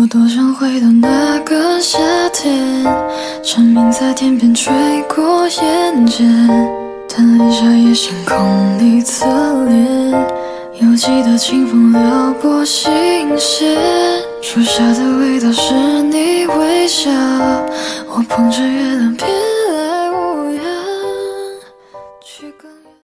我多想回到那个夏天，蝉鸣在天边吹过眼前，贪恋夏夜星空你侧脸，犹记得清风撩拨心弦，初夏的味道是你微笑，我捧着月亮，偏爱无恙，去更远。